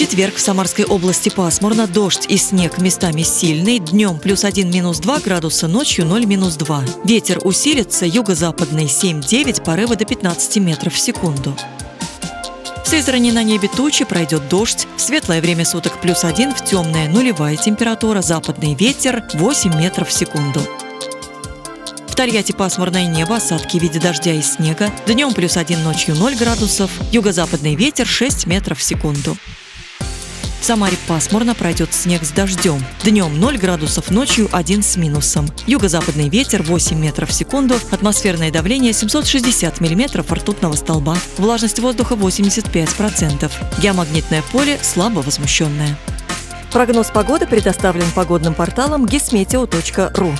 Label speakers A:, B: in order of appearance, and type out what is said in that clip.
A: четверг в Самарской области пасмурно, дождь и снег местами сильный, днем плюс 1 минус 2 градуса, ночью 0 минус 2. Ветер усилится, юго-западный 7-9, порывы до 15 метров в секунду. В Сызрани на небе тучи, пройдет дождь. В светлое время суток плюс 1, в темное нулевая температура, западный ветер 8 метров в секунду. В Тольятти пасмурное небо, осадки в виде дождя и снега. Днем плюс 1, ночью 0 градусов. Юго-западный ветер 6 метров в секунду. В Самаре пасмурно пройдет снег с дождем. Днем 0 градусов, ночью 1 с минусом. Юго-западный ветер 8 метров в секунду, атмосферное давление 760 миллиметров ртутного столба, влажность воздуха 85%, геомагнитное поле слабо возмущенное. Прогноз погоды предоставлен погодным порталом gismeteo.ru.